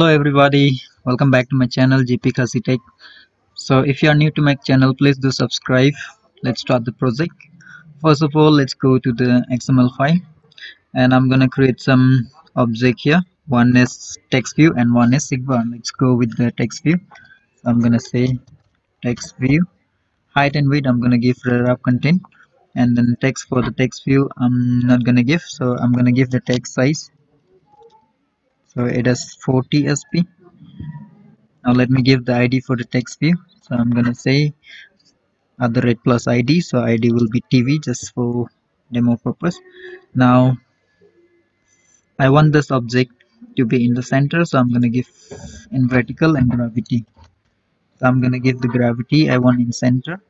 hello everybody. Welcome back to my channel JP Khasi Tech. So if you are new to my channel please do subscribe. Let's start the project. First of all let's go to the xml file. And i'm gonna create some object here. One is text view and one is seekbar let's go with the text view. So i'm gonna say text view. Height and width i'm gonna give wrap content. And then text for the text view i'm not gonna give. So i'm gonna give the text size so it is 40 sp now let me give the id for the text view. So i'm gonna say other rate plus id so id will be tv just for demo purpose. Now i want this object to be in the center. So i'm gonna give in vertical and gravity. So i'm gonna give the gravity i want in center.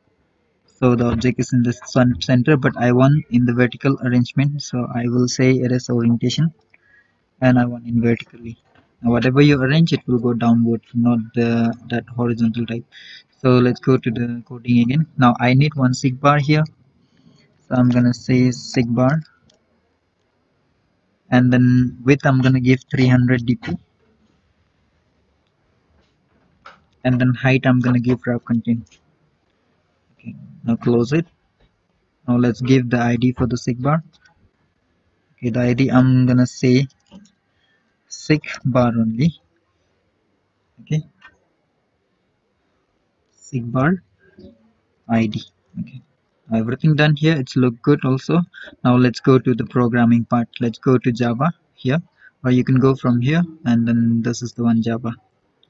So the object is in the center but i want in the vertical arrangement. So i will say it is orientation and I want in vertically. Now whatever you arrange it will go downwards not the that horizontal type. So let's go to the coding again. Now I need one seek bar here. So I'm gonna say seek bar. And then width I'm gonna give 300 dp. And then height I'm gonna give wrap content okay now close it. Now let's give the ID for the seekbar okay the ID I'm gonna say seek bar only. Okay. Seek bar id okay. Everything done here it's look good also. Now let's go to the programming part. Let's go to java here or you can go from here and then this is the one java.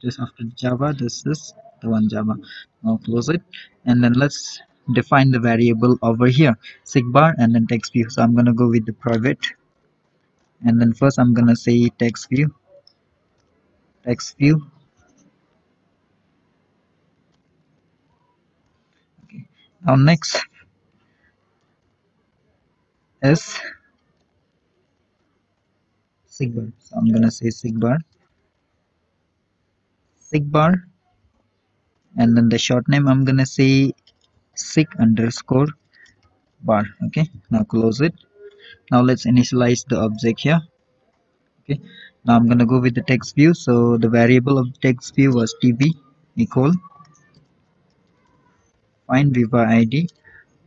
Just after java this is the one java. Now close it and then let's define the variable over here. Seekbar and then text view. So i'm gonna go with the private and then first I'm gonna say text view. Text view. Okay. Now next. Is seekbar. So I'm gonna say seekbar. Seekbar. And then the short name I'm gonna say seek underscore bar. Okay. Now close it now let's initialize the object here. Okay. Now i'm gonna go with the text view. So the variable of text view was tv equal find viewer id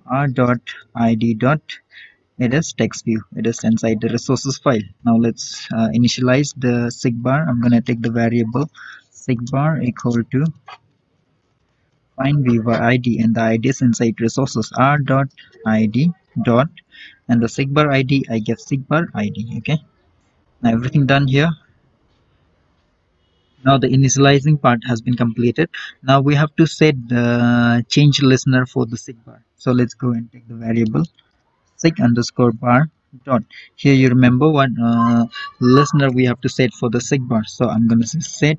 r dot id dot it is text view. It is inside the resources file. Now let's uh, initialize the seekbar i'm gonna take the variable seekbar equal to find viewer id and the id is inside resources. r dot id dot and the seekbar id i give seekbar id okay. Now everything done here. Now the initializing part has been completed. Now we have to set the change listener for the seekbar. So let's go and take the variable. Seek underscore bar dot. Here you remember what uh, listener we have to set for the seekbar. So i'm to say set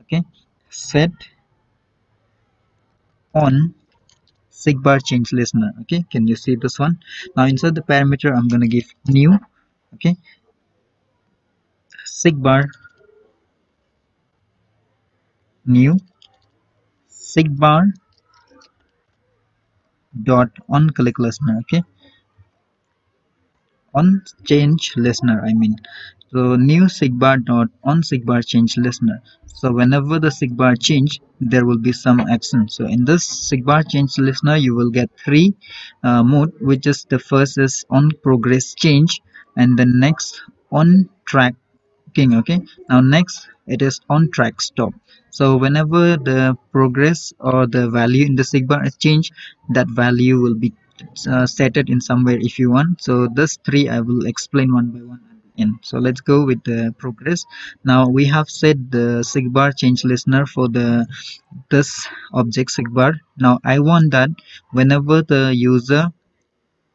okay. Set on seekbar change listener okay? Can you see this one? Now inside the parameter i'm gonna give new okay? Seekbar new seekbar dot on click listener okay? On change listener i mean so new seekbar dot on seekbar change listener. So whenever the seekbar change there will be some action. So in this seekbar change listener you will get three uh, mode which is the first is on progress change and the next on tracking okay? Now next it is on track stop. So whenever the progress or the value in the seekbar is changed that value will be uh, set it in somewhere if you want. So this three i will explain one by one in. So let's go with the progress. Now we have set the seekbar change listener for the this object seekbar now i want that whenever the user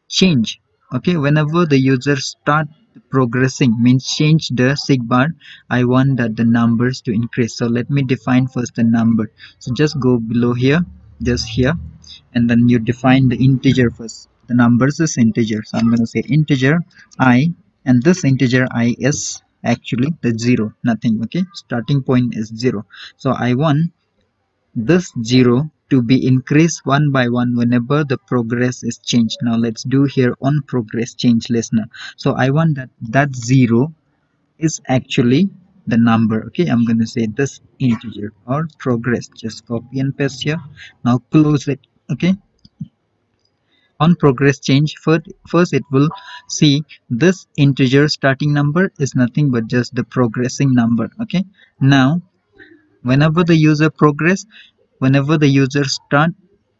change okay? Whenever the user start progressing means change the seekbar i want that the numbers to increase. So let me define first the number. So just go below here just here and then you define the integer first. The numbers is integer. So i'm going to say integer i and this integer i is actually the zero nothing okay? Starting point is zero. So i want this zero to be increased one by one whenever the progress is changed. Now let's do here on progress change listener so i want that that zero is actually the number okay? I'm going to say this integer or progress. Just copy and paste here. Now close it okay on progress change first it will see this integer starting number is nothing but just the progressing number okay? Now whenever the user progress whenever the user start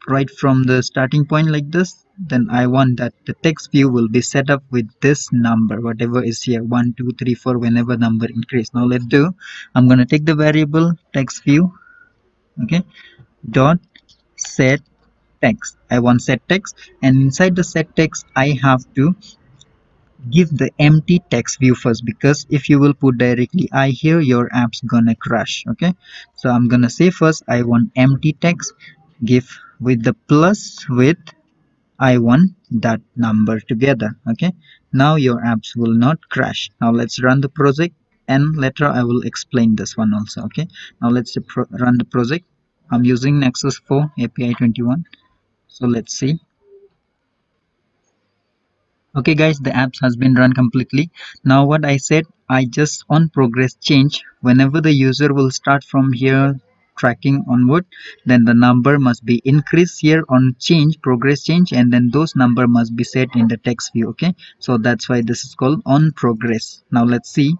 right from the starting point like this then I want that the text view will be set up with this number whatever is here 1 2 3 4 whenever number increase. Now let's do I'm gonna take the variable text view okay? Dot set text. I want set text and inside the set text I have to give the empty text view first because if you will put directly I here your app's gonna crash okay? So I'm gonna say first I want empty text give with the plus with I want that number together okay? Now your apps will not crash. Now let's run the project and later I will explain this one also okay? Now let's run the project. I'm using Nexus 4 API 21 so let's see. Okay guys the apps has been run completely. Now what I said I just on progress change. Whenever the user will start from here tracking onward then the number must be increased here on change progress change and then those number must be set in the text view okay? So that's why this is called on progress. Now let's see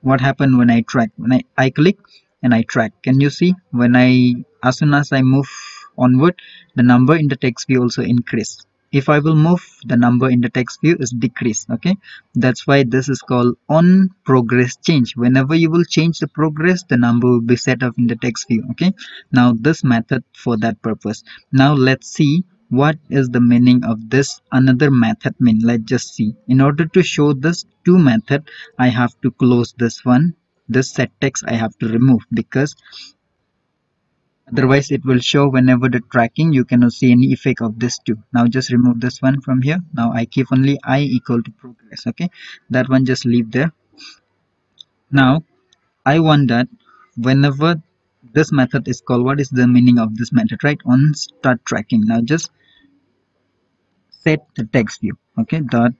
what happened when I track. When I, I click and I track. Can you see? When I as soon as I move onward the number in the text view also increase. If I will move the number in the text view is decrease okay? That's why this is called on progress change. Whenever you will change the progress the number will be set up in the text view okay? Now this method for that purpose. Now let's see what is the meaning of this another method mean. Let's just see. In order to show this two method I have to close this one. This set text I have to remove because otherwise it will show whenever the tracking you cannot see any effect of this too. Now just remove this one from here. Now i keep only i equal to progress okay? That one just leave there. Now i want that whenever this method is called what is the meaning of this method right? On start tracking. Now just set the text view okay? Dot.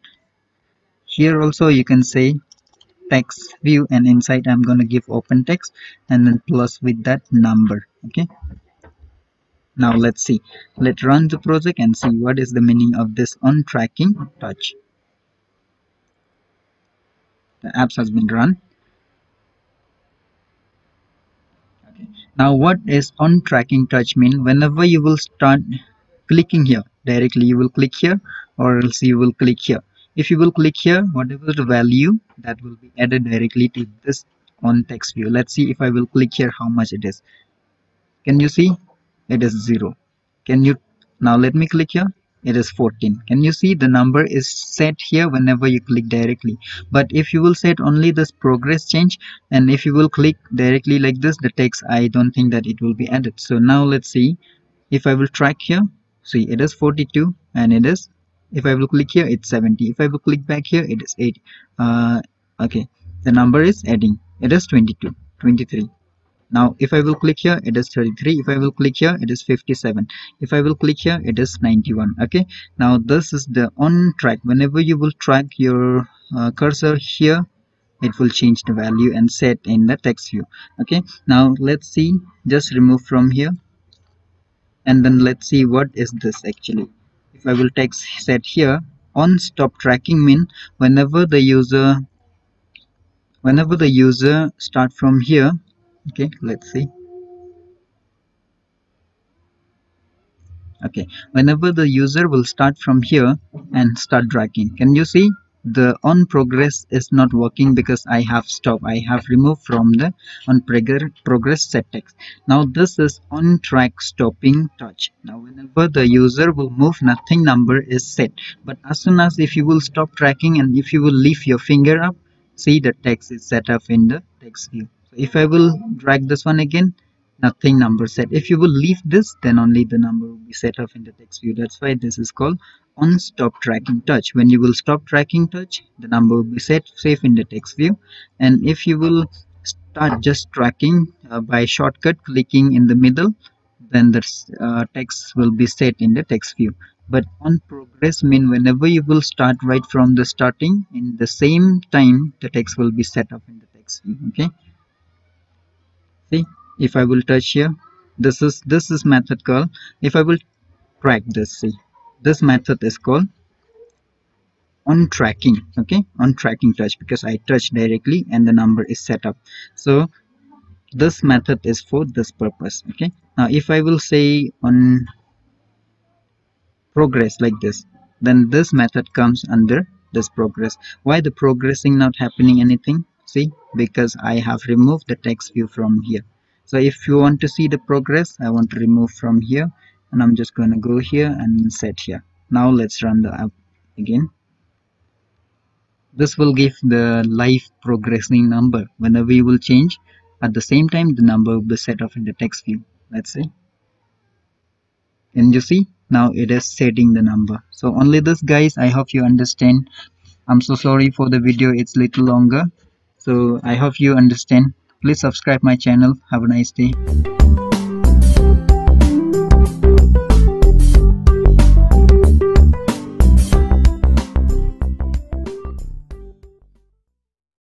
Here also you can say text view and inside I'm going to give open text and then plus with that number okay? Now let's see. Let's run the project and see what is the meaning of this on tracking touch. The apps has been run. Okay. Now what is on tracking touch mean? Whenever you will start clicking here directly you will click here or else you will click here if you will click here whatever the value that will be added directly to this on text view. Let's see if I will click here how much it is. Can you see? It is 0 can you now let me click here. It is 14 can you see the number is set here whenever you click directly? But if you will set only this progress change and if you will click directly like this the text I don't think that it will be added. So now let's see. If I will track here see it is 42 and it is if I will click here it's 70 if I will click back here it is 8 uh, okay. The number is adding. It is 22 23 now if I will click here it is 33 if I will click here it is 57 if I will click here it is 91 okay. Now this is the on track. Whenever you will track your uh, cursor here it will change the value and set in the text view. Okay. Now let's see. Just remove from here. And then let's see what is this actually if I will text set here on stop tracking mean whenever the user whenever the user start from here okay let's see. Okay whenever the user will start from here and start dragging. Can you see the on progress is not working because I have stopped. I have removed from the on progress set text now this is on track stopping touch. Now whenever the user will move nothing number is set. But as soon as if you will stop tracking and if you will lift your finger up see the text is set up in the text view. So if I will drag this one again nothing number set. If you will leave this then only the number will be set up in the text view. That's why this is called on stop tracking touch. When you will stop tracking touch the number will be set safe in the text view. And if you will start just tracking uh, by shortcut clicking in the middle then the uh, text will be set in the text view. But on progress mean whenever you will start right from the starting in the same time the text will be set up in the text text view okay? See if I will touch here this is this is method called if I will track this see this method is called on tracking okay? On tracking touch because I touch directly and the number is set up. So this method is for this purpose okay? Now if I will say on progress like this then this method comes under this progress. Why the progressing not happening anything? See because I have removed the text view from here so if you want to see the progress I want to remove from here and I'm just going to go here and set here. Now let's run the app again. This will give the live progressing number whenever we will change. At the same time the number will be set off in the text field let's see and you see? Now it is setting the number. So only this guys i hope you understand. I'm so sorry for the video. It's little longer. So i hope you understand please subscribe my channel. Have a nice day